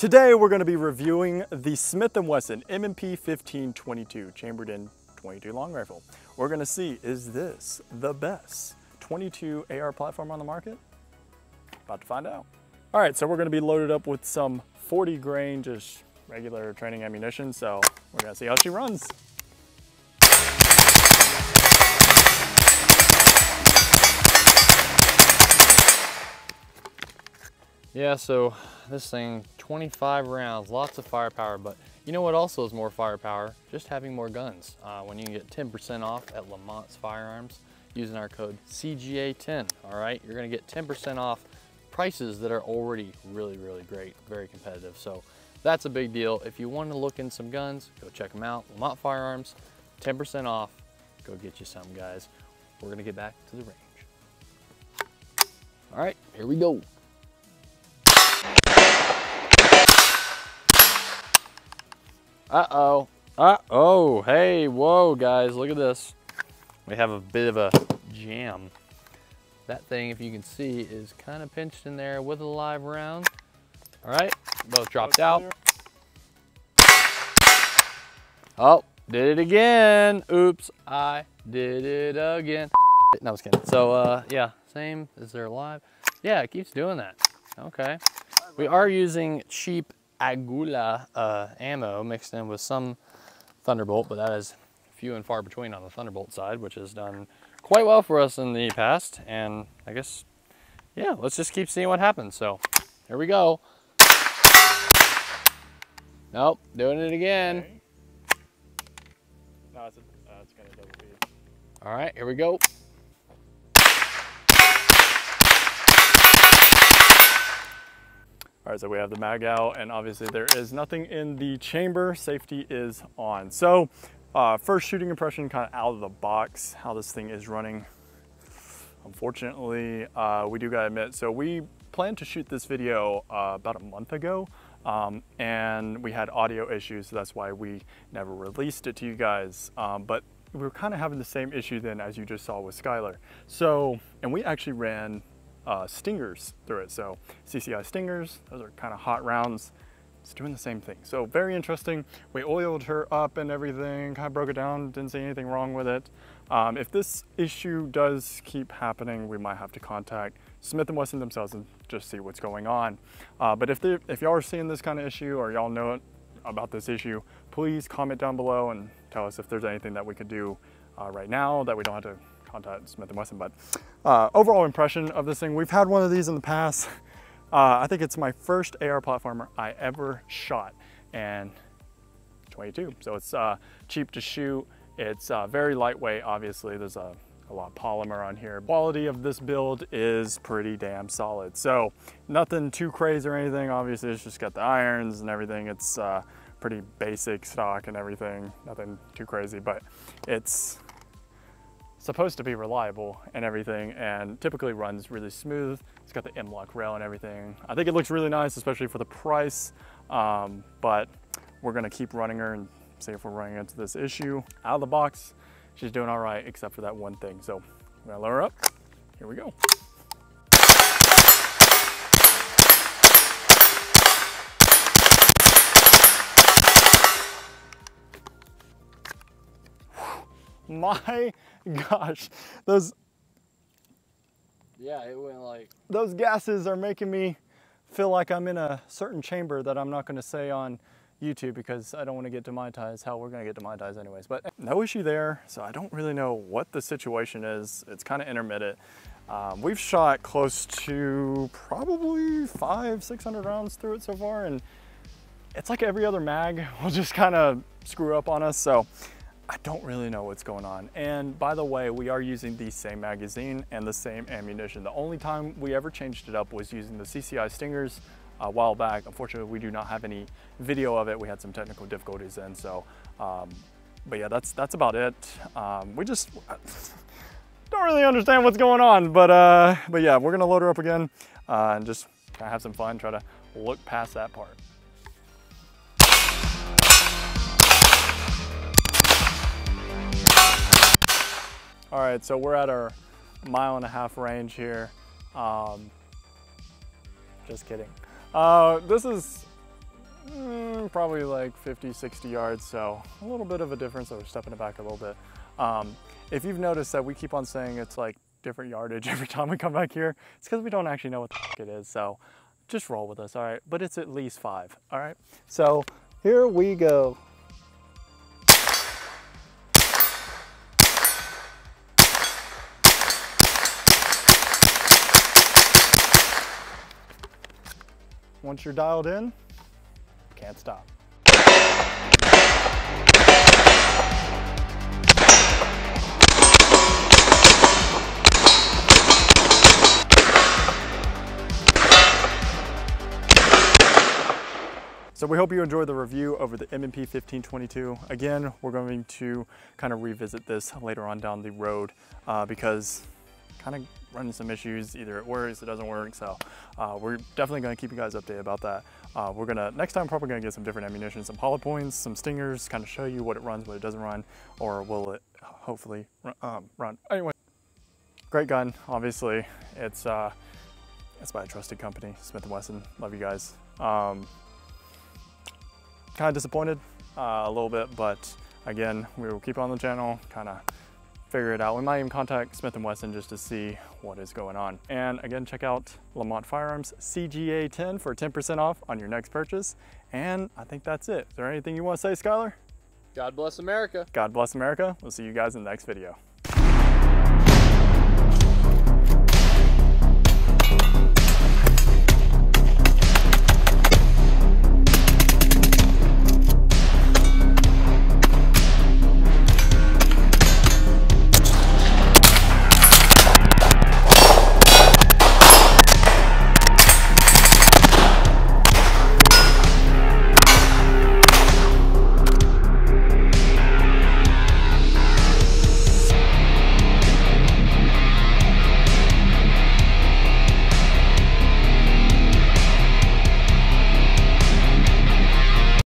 Today we're going to be reviewing the Smith & Wesson M&P 1522 chambered in 22 long rifle. We're going to see, is this the best 22 AR platform on the market? About to find out. All right, so we're going to be loaded up with some 40 grain, just regular training ammunition. So we're going to see how she runs. Yeah, so this thing, 25 rounds, lots of firepower, but you know what also is more firepower? Just having more guns. Uh, when you can get 10% off at Lamont's Firearms using our code CGA10, all right? You're gonna get 10% off prices that are already really, really great, very competitive. So that's a big deal. If you wanna look in some guns, go check them out. Lamont Firearms, 10% off, go get you some guys. We're gonna get back to the range. All right, here we go. Uh-oh. Uh-oh. Hey, whoa, guys, look at this. We have a bit of a jam. That thing, if you can see, is kind of pinched in there with a live round. All right, both dropped out. Oh, did it again. Oops, I did it again. No, I was kidding. So, uh, yeah, same. Is there live? Yeah, it keeps doing that. Okay. We are using cheap Aguila uh, ammo mixed in with some Thunderbolt, but that is few and far between on the Thunderbolt side, which has done quite well for us in the past. And I guess, yeah, let's just keep seeing what happens. So here we go. Nope, doing it again. Okay. No, it's, a, uh, it's gonna double feed. All right, here we go. All right, so we have the mag out and obviously there is nothing in the chamber. Safety is on. So uh, first shooting impression kind of out of the box, how this thing is running. Unfortunately, uh, we do gotta admit, so we planned to shoot this video uh, about a month ago um, and we had audio issues, so that's why we never released it to you guys. Um, but we were kind of having the same issue then as you just saw with Skyler. So, and we actually ran uh, stingers through it. So CCI stingers, those are kind of hot rounds. It's doing the same thing. So very interesting. We oiled her up and everything, kind of broke it down, didn't see anything wrong with it. Um, if this issue does keep happening, we might have to contact Smith & Wesson themselves and just see what's going on. Uh, but if, if y'all are seeing this kind of issue or y'all know about this issue, please comment down below and tell us if there's anything that we could do uh, right now that we don't have to contact Smith & Wesson. But uh, overall impression of this thing, we've had one of these in the past. Uh, I think it's my first AR platformer I ever shot and 22. So it's uh, cheap to shoot. It's uh, very lightweight, obviously. There's a, a, lot of polymer on here. Quality of this build is pretty damn solid. So nothing too crazy or anything. Obviously, it's just got the irons and everything. It's uh, pretty basic stock and everything. Nothing too crazy, but it's supposed to be reliable and everything and typically runs really smooth. It's got the M-LOK rail and everything. I think it looks really nice, especially for the price, um, but we're gonna keep running her and see if we're running into this issue. Out of the box, she's doing all right, except for that one thing. So I'm gonna lower her up. Here we go. my gosh, those yeah, it went like those gases are making me feel like I'm in a certain chamber that I'm not going to say on YouTube because I don't want to get demonetized. Hell, we're going to get demonetized anyways. But no issue there. So I don't really know what the situation is. It's kind of intermittent. Um, we've shot close to probably five, 600 rounds through it so far. And it's like every other mag will just kind of screw up on us. So I don't really know what's going on. And by the way, we are using the same magazine and the same ammunition. The only time we ever changed it up was using the CCI Stingers a while back. Unfortunately, we do not have any video of it. We had some technical difficulties then, so, um, but yeah, that's, that's about it. Um, we just don't really understand what's going on, but, uh, but yeah, we're gonna load her up again uh, and just have some fun, try to look past that part. All right, so we're at our mile and a half range here. Um, just kidding. Uh, this is mm, probably like 50, 60 yards. So a little bit of a difference. So we're stepping it back a little bit. Um, if you've noticed that we keep on saying it's like different yardage every time we come back here, it's because we don't actually know what the it is. So just roll with us, all right? But it's at least five, all right? So here we go. Once you're dialed in, can't stop. So we hope you enjoyed the review over the M&P 1522. Again, we're going to kind of revisit this later on down the road uh, because kind of running some issues, either it works, it doesn't work. So uh, we're definitely gonna keep you guys updated about that. Uh, we're gonna, next time probably gonna get some different ammunition, some hollow points, some stingers, kind of show you what it runs, what it doesn't run, or will it hopefully um, run. Anyway, great gun, obviously. It's, uh, it's by a trusted company, Smith & Wesson. Love you guys. Um, kind of disappointed uh, a little bit, but again, we will keep on the channel, kind of figure it out. We might even contact Smith & Wesson just to see what is going on. And again, check out Lamont Firearms CGA 10 for 10% off on your next purchase. And I think that's it. Is there anything you want to say, Skyler? God bless America. God bless America. We'll see you guys in the next video.